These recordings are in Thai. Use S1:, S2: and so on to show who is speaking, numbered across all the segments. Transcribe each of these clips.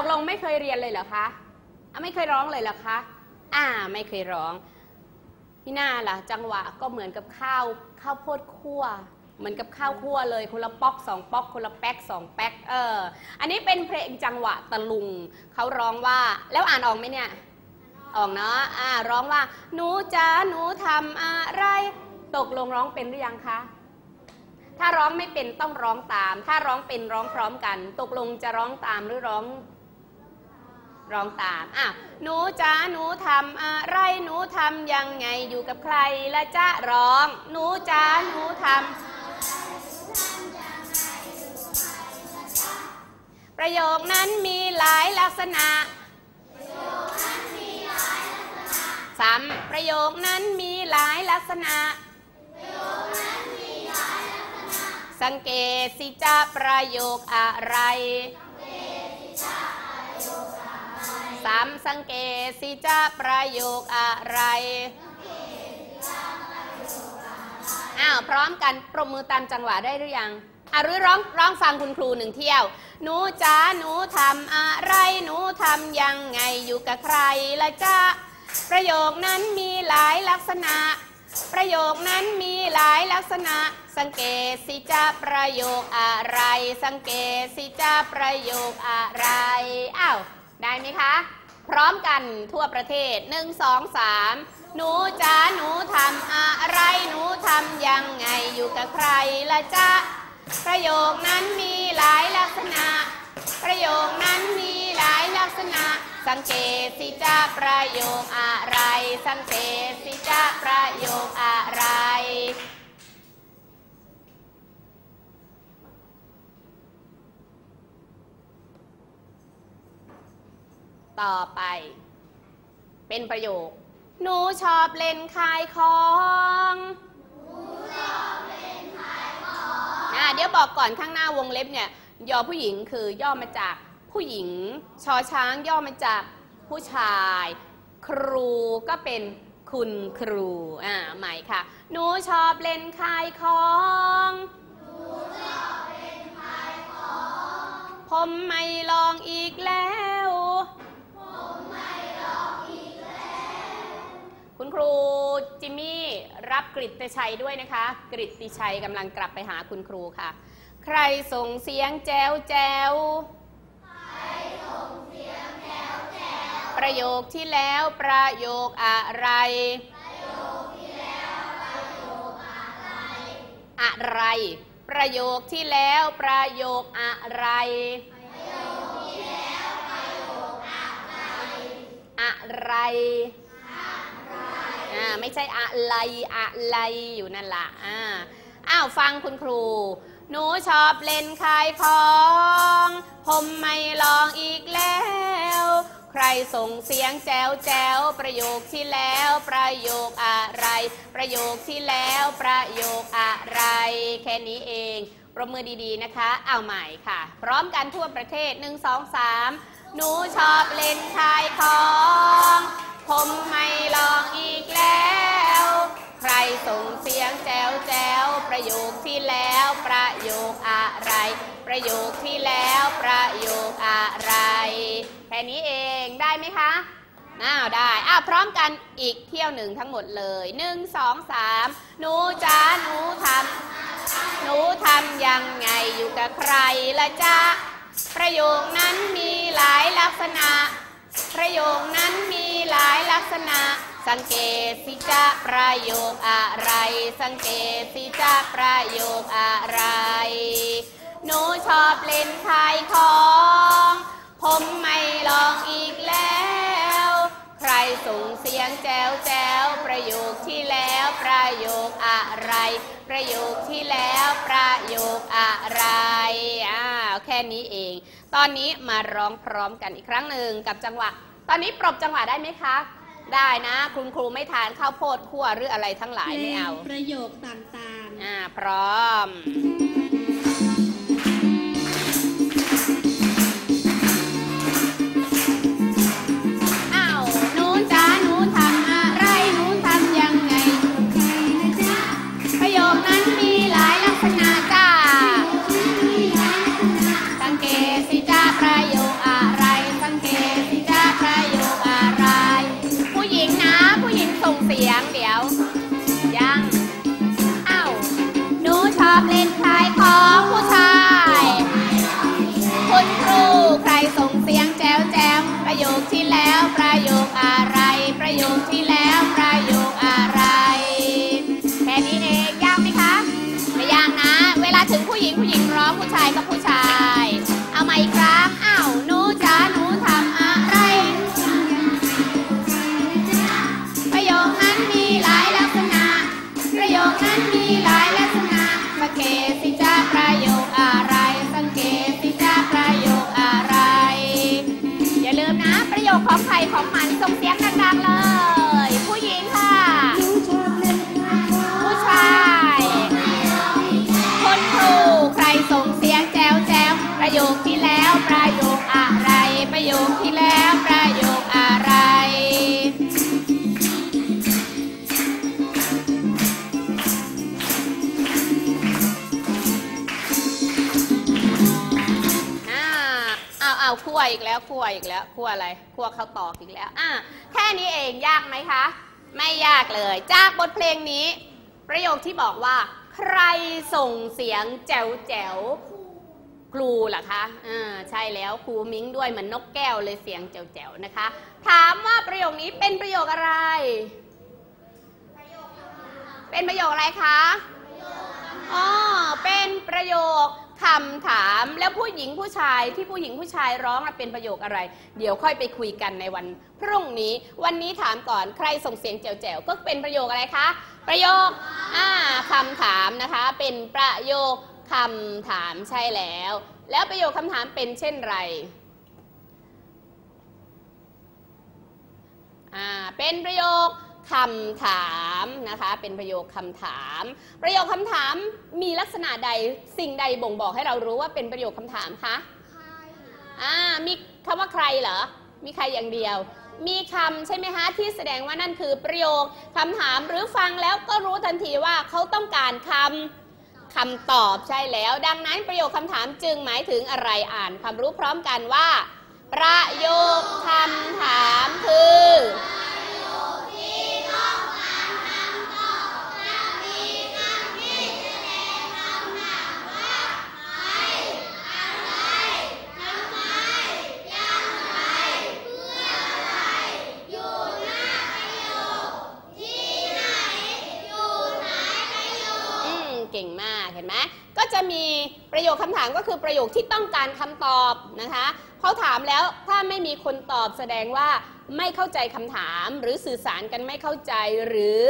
S1: กลงไม่เค
S2: ยเรีย
S1: นเลยเหรอ
S3: คะ
S2: ไม่
S1: เคยร้องเลยเหรอคะ อ่า ไม่เคยร้อง พี่หน้าล่ะ จังหวะก็เหมือนกับข้าวข้าวโพดคั่ว เหมือนกับข้าวคั่วเลย คนละป๊อกสองป๊อก คนละแป๊กสองแป๊ก เออ อันนี้เป็นเพลงจังหวะตะลุง เขาร้องว่า แล้วอ่านออกไหมเนี่ย ออกเนาะ อ่า ร้องว่า หนูจ๋า หนูทำอะไร ตกลงร้องเป็นหรือยังคะถ้าร้องไม่เป็นต้องร้องตาม ถ้าร้องเป็นร้องพร้อมกัน ตกลงจะร้องตามหรือร้อง ร้องตามอะหนูจ๋าหนูทำอะไรหนูทำยังไงอยู่กับใครและจะร้อง หนูจ๋าหนูทำประโยคนั้นมีหลายลักษณะซ้ำประโยคนั้นมีหลายลักษณะ สังเกตสิจะประโยคอะไร ซ้ำสังเกตสิจะประโยคอะไรอ้าวพร้อมกันปรบมือตามจังหวะได้หรือยังอะรือร้องร้องฟังคุณครูหนึ่งเที่ยว หนูจ๋าหนูทำอะไร หนูทำยังไงอยู่กับใครละจ๊ะประโยคนั้นมีหลายลักษณะ ประโยคนั้นมีหลายลักษณะ สังเกตสิจะประโยคอะไร สังเกตสิจะประโยคอะไรอ้าวได้ไหมคะ พร้อมกันทั่วประเทศหนึ่งสองสามหนูจ๋าหนูทำอะไร หนูทำยังไงอยู่กับใครละจ๊ะ ประโยคนั้นมีหลายลักษณะ ประโยคนั้นมีหลายลักษณะ สังเกตสิจะประโยคอะไร สังเกตสิจะประโยคอะไร ต่อไป เป็นประโยคหนูชอบเล่นขายของอ่าเดี๋ยวบอกก่อนข้างหน้าวงเล็บเนี่ยยอผู้หญิงคือย่อมาจากผู้หญิง ชอช้างย่อมาจากผู้ชาย ครูก็เป็นคุณครู อ่า ใหม่ค่ะ หนูชอบเล่นขายของผมไม่ลองอีกแล้ว คุณครูจิมมี่รับกริตติชัยด้วยนะคะ กริตติชัยกำลังกลับไปหาคุณครูค่ะ ใครส่งเสียงแจวแจวประโยคที่แล้วประโยคอะไร ประโยคที่แล้วประโยคอะไร อะไร ประโยคที่แล้วประโยคอะไรอะไรอ่าไม่ใช่อะไรอะไรอยู่นั่นละอ่าอ้าวฟังคุณครู หนูชอบเล่นขายของ ผมไม่ลองอีกแล้ว ใครส่งเสียงแจวแจวประโยคที่แล้วประโยคอะไร ประโยคที่แล้วประโยคอะไร แค่นี้เองปรบมือดีๆนะคะ เอาใหม่ค่ะ พร้อมกันทั่วประเทศ 1 2 3 หนูชอบเล่นขายของ แล้วประโยคอะไร ประโยคที่แล้วประโยคอะไร แค่นี้เองได้ไหมคะอ้าวได้อ้าวพร้อมกันอีกเที่ยวหนึ่งทั้งหมดเลยหนึ่งสองสามหนูจ้าหนูทำหนูทำยังไงอยู่กับใครละจ๊ะประโยคนั้นมีหลายลักษณะ ประโยคนั้นมีหลายลักษณะ สังเกตสิจะประโยคอะไร สังเกตสิจะประโยคอะไร หนูชอบเล่นขายของ ผมไม่ลองอีกแล้ว ใครส่งเสียงแจวแจวประโยคที่แล้วประโยคอะไร ประโยคที่แล้วประโยคอะไรอ้าแค่นี้เอง ตอนนี้มาร้องพร้อมกันอีกครั้งหนึ่งกับจังหวะ ตอนนี้ปรบจังหวะได้ไหมคะ ได้นะ คุณครูไม่ทานข้าวโพดคั่วหรืออะไรทั้งหลายไม่เอา
S2: ประโยคต่างๆ
S1: อ่า พร้อม วอีกแล้วคั่วอีกแล้วคั่วอะไรคั่วข้าวตอกอีกแล้วอ่าแค่นี้เองยากไหมคะ ไม่ยากเลย จากบทเพลงนี้ ประโยคที่บอกว่า ใครส่งเสียงแจ๋วแจ๋วครูเหรอคะอ่าใช่แล้วครูมิ้งด้วยเหมือนนกแก้วเลยเสียงแจ๋วแจ๋วนะคะ ถามว่าประโยคนี้เป็นประโยคอะไร เป็นประโยคอะไรคะ อ๋อ เป็นประโยค คำถามแล้วผู้หญิงผู้ชายที่ผู้หญิงผู้ชายร้องเป็นประโยคอะไร เดี๋ยวค่อยไปคุยกันในวันพรุ่งนี้ วันนี้ถามก่อนใครส่งเสียงแจ๋วๆก็เป็นประโยคอะไรคะ ประโยคอ่าคำถามนะคะ เป็นประโยคคำถามใช่แล้ว แล้วประโยคคำถามเป็นเช่นไรอ่าเป็นประโยค คำถามนะคะเป็นประโยคคำถาม ประโยคคำถามมีลักษณะใดสิ่งใดบ่งบอกให้เรารู้ว่าเป็นประโยคคำถามคะอ่ามีคำว่าใครเหรอมีใครอย่างเดียว มีคำใช่ไหมคะที่แสดงว่านั่นคือประโยคคำถามหรือฟังแล้วก็รู้ทันทีว่าเขาต้องการคำคำตอบใช่แล้ว ดังนั้นประโยคคำถามจึงหมายถึงอะไรอ่านความรู้พร้อมกันว่า ประโยคคำถามคืออืมเก่งมากเห็นไหม ก็จะมีประโยคคำถามก็คือประโยคที่ต้องการคำตอบนะคะเขาถามแล้วถ้าไม่มีคนตอบแสดงว่าไม่เข้าใจคำถาม หรือสื่อสารกันไม่เข้าใจ หรือ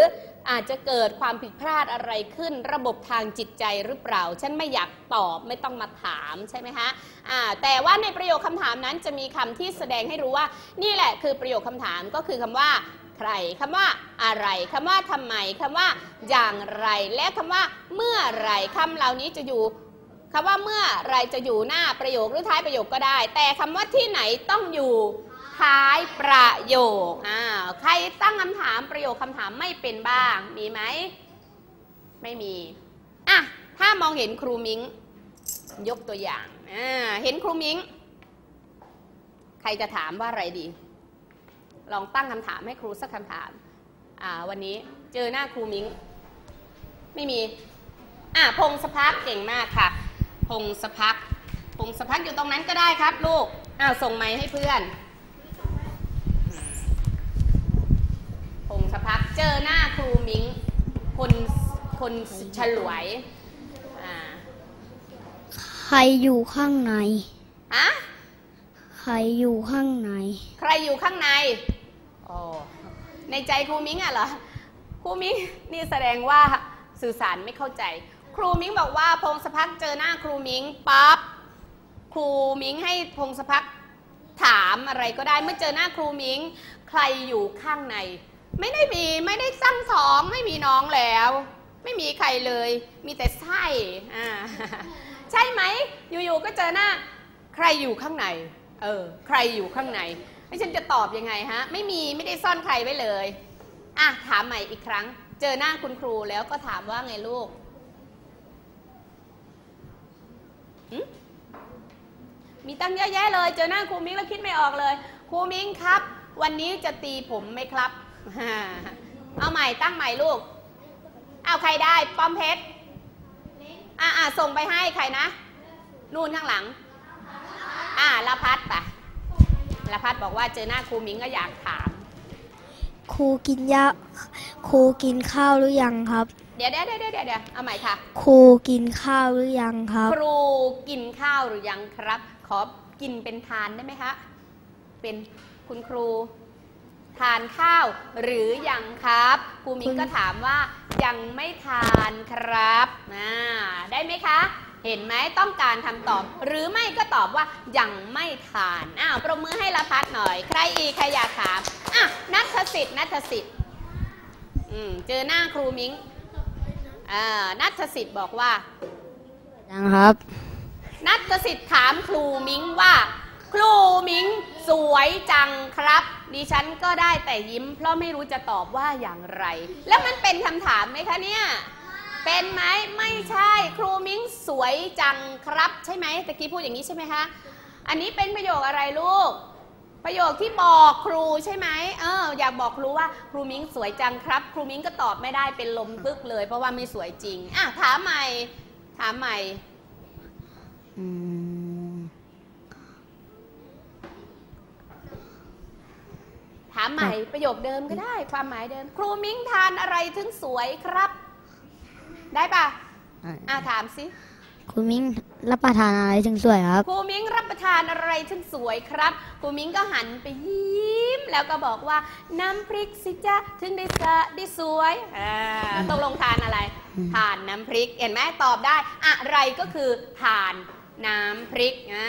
S1: อาจจะเกิดความผิดพลาดอะไรขึ้น ระบบทางจิตใจหรือเปล่า ฉันไม่อยากตอบไม่ต้องมาถามใช่ไหมคะอ่าแต่ว่าในประโยคคำถามนั้นจะมีคำที่แสดงให้รู้ว่า นี่แหละคือประโยคคำถามก็คือคำว่า ใครคำว่าอะไรคำว่าทำไมคำว่าอย่างไร และคำว่าเมื่อไรคำเหล่านี้จะอยู่คำว่าเมื่อไรจะอยู่หน้าประโยคหรือท้ายประโยคก็ได้ แต่คำว่าที่ไหนต้องอยู่ท้ายประโยคอ้าวใครตั้งคำถามประโยคคำถามไม่เป็นบ้าง มีไหม ไม่มี อะ ถ้ามองเห็นครูมิงยกตัวอย่าง อ่า เห็นครูมิ้ง ใครจะถามว่าอะไรดี ลองตั้งคำถามให้ครูสักคำถามอ่าวันนี้เจอหน้าครูมิงไม่มี อ่าพงสพักเก่งมากค่ะ พงสพักพงศพักอยู่ตรงนั้นก็ได้ครับลูกอ้าวส่งไม้ให้เพื่อน พงศพักเจอหน้าครูมิงคนคนฉลวยอ่า
S4: ใครอยู่ข้างใน
S1: ฮะ
S4: ใครอยู่ข้างใน
S1: ใครอยู่ข้างใน ในใจครูมิ้งอะเหรอครูมิ้งนี่แสดงว่าสื่อสารไม่เข้าใจ ครูมิ้งบอกว่าพงศพักเจอหน้าครูมิ้งปั๊บครูมิ้งให้พงศพักถามอะไรก็ได้เมื่อเจอหน้าครูมิ้ง ใครอยู่ข้างใน ไม่ได้มีไม่ได้ตั้งท้องไม่มีน้องแล้ว ไม่มีใครเลย มีแต่ไส้อ่าใช่ไหมอยู่ๆก็เจอหน้า ใครอยู่ข้างใน เออ ใครอยู่ข้างใน แล้วฉันจะตอบยังไงฮะ ไม่มีไม่ได้ซ่อนใครไว้เลย อะ ถามใหม่อีกครั้ง เจอหน้าคุณครูแล้วก็ถามว่าไงลูกมีตั้งเยอะแยะเลย เจอหน้าครูมิ้งแล้วคิดไม่ออกเลย ครูมิ้งครับ วันนี้จะตีผมไหมครับ เอาใหม่ตั้งใหม่ลูก เอาใครได้ ป้อมเพชรอะส่งไปให้ใครนะ นู่นข้างหลัง อะละพัดปะ ละพัดบอกว่าเจอหน้าครูมิ้งก็อยากถาม
S4: ครูกินยาครูกินข้าวหรือยังครับ
S1: เดี๋ยวเดี๋ยวเดี๋ยวเดี๋ยวเดี๋ยวเอาใหม่ค่ะ
S4: ครูกินข้าวหรือยังครับ
S1: ครูกินข้าวหรือยังครับ ขอกินเป็นทานได้ไหมคะ เป็นคุณครู ทานข้าวหรือยังครับครูมิง
S4: คุณ
S1: ก็ถามว่ายังไม่ทานครับอ่าได้ไหมคะ เห็นไหมต้องการคำตอบ หรือไม่ก็ตอบว่ายังไม่ทานอ้าวประมือให้ละพัดหน่อย ใครอีกใครอยากถามอะนัทสิทธิ์นัทสิทธิ์อืมเจอหน้าครูมิงอ่านัทสิทธิ์บอกว่า
S4: ยังครับ
S1: นัทสิทธิ์ถามครูมิงว่า ครูมิงสวยจังครับ ดิฉันก็ได้แต่ยิ้ม เพราะไม่รู้จะตอบว่าอย่างไร แล้วมันเป็นคำถามไหมคะเนี่ย เป็นไหมไม่ใช่ครูมิ้งสวยจังครับใช่ไหมตะกี้พูดอย่างนี้ใช่ไหมคะอันนี้เป็นประโยคอะไรลูก ประโยคที่บอกครูใช่ไหมเอออยากบอกครูว่าครูมิ้งสวยจังครับ ครูมิ้งก็ตอบไม่ได้เป็นลมบึกเลย เพราะว่าไม่สวยจริงอะถามใหม่ถามใหม่ถามใหม่ประโยคเดิมก็ได้ ความหมายเดิม ครูมิ้งทานอะไรถึงสวยครับ ได้ปะอะถามสิ
S4: ครูมิ้งรับประทานอะไรถึงสวยครับ
S1: ครูมิ้งรับประทานอะไรถึงสวยครับครูมิ้งก็หันไปยิ้ม แล้วก็บอกว่าน้ำพริกสิจ๊ะถึงได้สะได้สวยอ่าตกลงทานอะไร
S4: อืม
S1: ทานน้ำพริกเห็นไหมตอบได้ อะไรก็คือทานน้ำพริกอ่า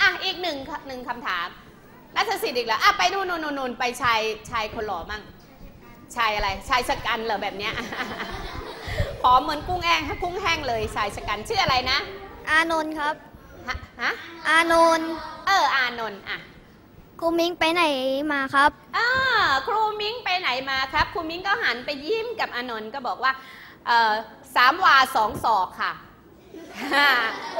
S1: อะอีกหนึ่งหนึ่งคำถามนัทสิทธิ์อีกแล้วอะไปนู่นนู่นนู่นนู่นไปชายชายคนหล่อมั่งชายอะไรชายชะกันเหรอแบบเนี้ย ผอมเหมือนกุ้งแห้งกุ้งแห้งเลยชายชะกันชื่ออะไรนะ
S4: อานนท์ครับ
S1: ฮะฮะ
S4: อานนท์
S1: เอออานนท์อะ
S4: ครูมิ้งไปไหนมาครับ
S1: อ่าครูมิ้งไปไหนมาครับ ครูมิ้งก็หันไปยิ้มกับอานนท์ก็บอกว่าเออสามวาสองศอกค่ะ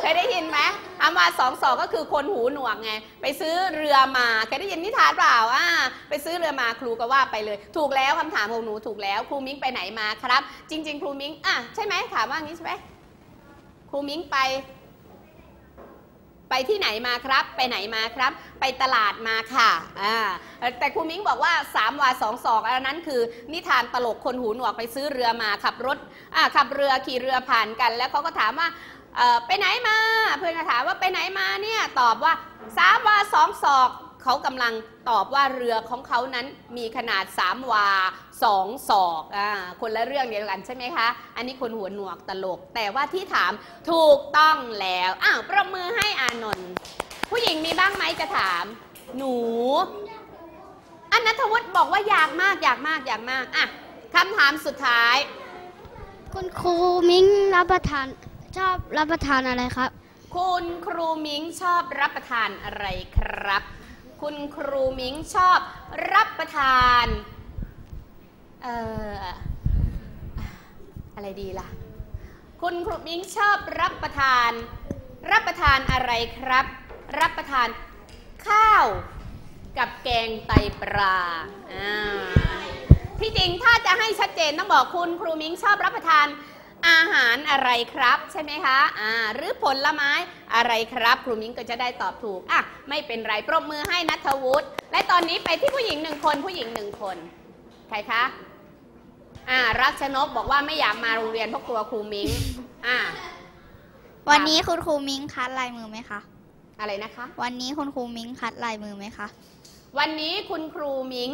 S1: เคยได้ยินไหมอามาสองศอกก็คือคนหูหนวกไง ไปซื้อเรือมาเคยได้ยินนิทานเปล่าอ่าไปซื้อเรือมาครูก็ว่าไปเลย ถูกแล้วคำถามของหนูถูกแล้วครูมิ้งไปไหนมาครับ จริง ๆ ครูมิ้งอะใช่ไหมถามว่างี้ใช่ไหมครูมิ้งไป ไปที่ไหนมาครับ ไปไหนมาครับ ไปตลาดมาค่ะอ่าแต่ครูมิ้งบอกว่า3วาสองศอกอันนั้นคือ นิทานตลกคนหูหนวกไปซื้อเรือมาขับรถอ่าขับเรือขี่เรือผ่านกัน แล้วเขาก็ถามว่าเออไปไหนมา เพื่อนก็ถามว่าไปไหนมาเนี่ยตอบว่า3วาสองศอก เขากำลังตอบว่าเรือของเขานั้นมีขนาด 3 วาสองศอกอ่าคนละเรื่องเดียวกันใช่ไหมคะ อันนี้คนหัวหนวกตลก แต่ว่าที่ถามถูกต้องแล้วอ้าวประมือให้อานนท์ผู้หญิงมีบ้างไหมจะถาม หนูอันนัทวุฒิบอกว่าอยากมากอยากมากอยากมากอะคำถามสุดท้าย
S4: คุณครูมิ้งรับประทานชอบรับประทานอะไรครับ
S1: คุณครูมิงชอบรับประทานอะไรครับ คุณครูมิงชอบรับประทานเอ่ออะไรดีล่ะ คุณครูมิงชอบรับประทาน รับประทานอะไรครับ รับประทานข้าวกับแกงไตปลาที่จริงถ้าจะให้ชัดเจนต้องบอกคุณครูมิงชอบรับประทานอาหารอะไรครับ ใช่ไหมคะ อ่า หรือผลไม้ อะไรครับ ครูมิ้งก็จะได้ตอบถูกอะไม่เป็นไรปรบมือให้นัทวุฒิและตอนนี้ไปที่ผู้หญิงหนึ่งคนผู้หญิงหนึ่งคน ใครคะอ่ารักชนกบอกว่าไม่อยากมาโรงเรียนเพราะกลัวครูมิ้งอ่า
S5: วันนี้คุณครูมิ้งคัดลายมือไหมคะ
S1: อะไรนะคะ
S5: วันนี้คุณครูมิ้งคัดลายมือไหมคะ
S1: วันนี้คุณครูมิ้ง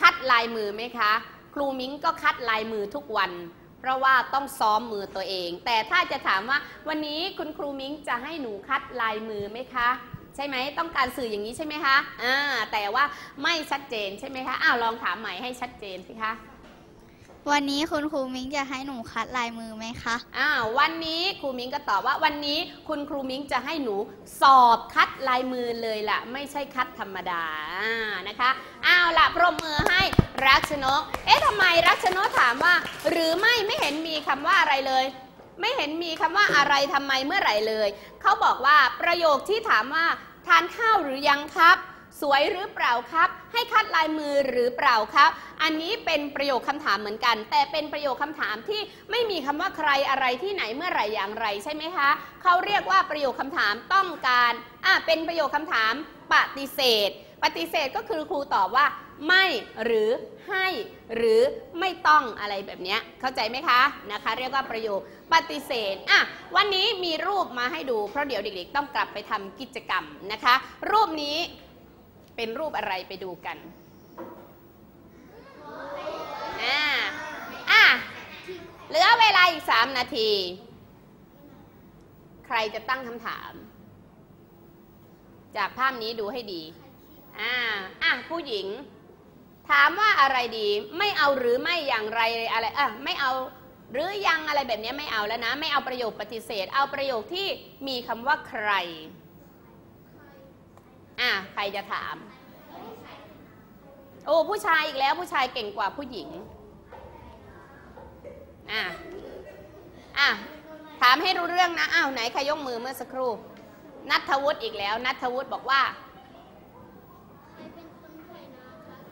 S1: คัดลายมือไหมคะ ครูมิ้งก็คัดลายมือทุกวัน เพราะว่าต้องซ้อมมือตัวเอง แต่ถ้าจะถามว่าวันนี้คุณครูมิ้งจะให้หนูคัดลายมือไหมคะ ใช่ไหมต้องการสื่ออย่างนี้ใช่ไหมคะอ่าแต่ว่าไม่ชัดเจนใช่ไหมคะอ้าวลองถามใหม่ให้ชัดเจนสิคะ
S5: วันนี้คุณครูมิ้งจะให้หนูคัดลายมือไหมคะ
S1: อ้าวันนี้ครูมิ้งก็ตอบว่าวันนี้คุณครูมิ้งจะให้หนูสอบคัดลายมือเลยล่ะ ไม่ใช่คัดธรรมดาอ่านะคะอ้าวละปรบมือให้รักชนก เอ๊ะทำไมรักชนกถามว่า หรือไม่ไม่เห็นมีคำว่าอะไรเลยไม่เห็นมีคำว่าอะไรทำไมเมื่อไหร่เลย เขาบอกว่าประโยคที่ถามว่า ทานข้าวหรือยังครับ สวยหรือเปล่าครับ ให้คัดลายมือหรือเปล่าครับ อันนี้เป็นประโยคคำถามเหมือนกัน แต่เป็นประโยคคำถามที่ไม่มีคำว่าใครอะไรที่ไหนเมื่อไหร่อย่างไรใช่ไหมคะเขาเรียกว่าประโยคคำถามต้องการอะเป็นประโยคคำถามปฏิเสธ ปฏิเสธก็คือครูตอบว่า ไม่หรือให้หรือไม่ต้องอะไรแบบนี้เข้าใจไหมคะนะคะ เรียกว่าประโยคปฏิเสธอะวันนี้มีรูปมาให้ดูเพราะเดี๋ยวเด็กๆ ต้องกลับไปทำกิจกรรมนะคะ รูปนี้ เป็นรูปอะไรไปดูกันอ่าอะเหลือเวลาอีก3นาที ใครจะตั้งคำถาม จากภาพนี้ดูให้ดีอ่าอะผู้หญิง ถามว่าอะไรดี ไม่เอาหรือไม่อย่างไรอะไรอะไม่เอาหรือยังอะไรแบบนี้ไม่เอาแล้วนะ ไม่เอาประโยคปฏิเสธ เอาประโยคที่มีคำว่าใคร อะใครจะถาม โอ้ผู้ชายอีกแล้วผู้ชายเก่งกว่าผู้หญิง อะ อะ ถามให้รู้เรื่องนะ อ้าวไหนใครยกมือเมื่อสักครู่ นัทวุฒิอีกแล้ว นัทวุฒิบอกว่า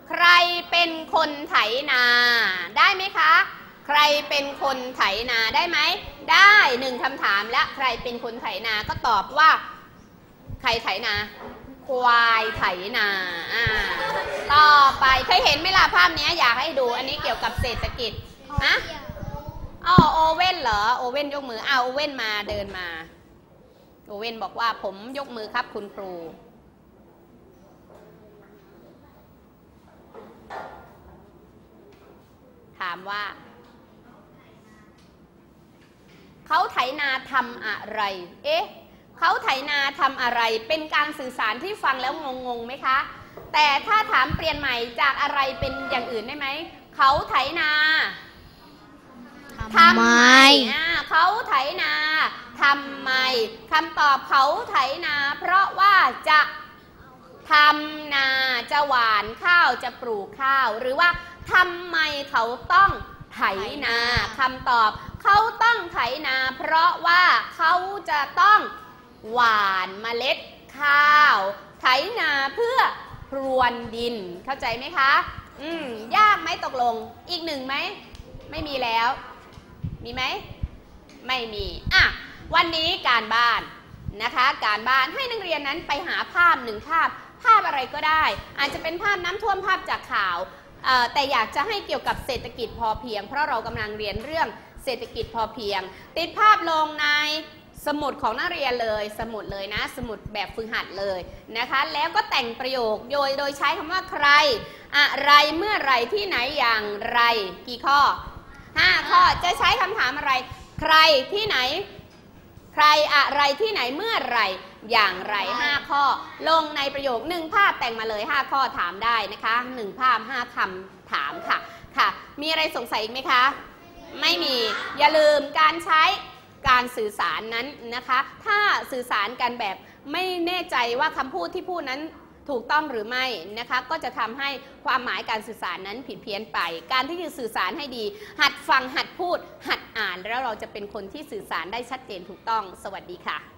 S1: ใครเป็นคนไถนา ได้ไหมคะ ใครเป็นคนไถนาได้ไหม ได้หนึ่งคำถามและใครเป็นคนไถนาก็ตอบว่า ใครไถนา ควายไถนา ต่อไปเคยเห็นไหมล่ะภาพนี้อยากให้ดูอันนี้เกี่ยวกับเศรษฐกิจฮะอ๋อโอเว่นเหรอ โอเว่นยกมืออ้าวโอเว่นมาเดินมา โอเว่นบอกว่าผมยกมือครับคุณครู ถามว่า เขาไถนาทำอะไร เอ๊ะ เขาไถนาทำอะไร เป็นการสื่อสารที่ฟังแล้วงงๆไหมคะ แต่ถ้าถามเปลี่ยนใหม่จากอะไรเป็นอย่างอื่นได้ไหม เขาไถนา
S5: ทำไม
S1: อ่าเขาไถนาทำไมคำตอบเขาไถนา เพราะว่าจะทำนาจะหวานข้าวจะปลูกข้าว หรือว่าทำไมเขาต้องไถนาคำตอบ เขาต้องไถนา เพราะว่าเขาจะต้อง หวานเมล็ดข้าว ไถนาเพื่อพรวนดินเข้าใจไหมคะ อืมยากไหมตกลง อีกหนึ่งไหม ไม่มีแล้ว มีไหม ไม่มี อะ วันนี้การบ้านนะคะ การบ้านให้นักเรียนนั้นไปหาภาพหนึ่งภาพ ภาพอะไรก็ได้ อาจจะเป็นภาพน้ำท่วมภาพจากข่าว แต่อยากจะให้เกี่ยวกับเศรษฐกิจพอเพียง เพราะเรากำลังเรียนเรื่องเศรษฐกิจพอเพียง ติดภาพลงใน สมุดของนักเรียนเลย สมุดเลยนะ สมุดแบบฝึกหัดเลยนะคะ แล้วก็แต่งประโยคโดยโดยใช้คำว่าใคร อะไรเมื่อไหรที่ไหนอย่างไร กี่ข้อ 5 ข้อจะใช้คำถามอะไร ใครที่ไหน ใครอะไรที่ไหนเมื่อไหรอย่างไร 5 ข้อ ลงในประโยค 1 ภาพแต่งมาเลย 5 ข้อถามได้นะคะ 1 ภาพ 5คำถามค่ะค่ะ มีอะไรสงสัยอีกไหมคะ ไม่มีอย่าลืมการใช้ การสื่อสารนั้นนะคะ ถ้าสื่อสารกันแบบไม่แน่ใจว่าคำพูดที่พูดนั้นถูกต้องหรือไม่นะคะก็จะทำให้ความหมายการสื่อสารนั้นผิดเพี้ยนไป การที่จะสื่อสารให้ดี หัดฟังหัดพูด หัดอ่าน แล้วเราจะเป็นคนที่สื่อสารได้ชัดเจนถูกต้อง สวัสดีค่ะ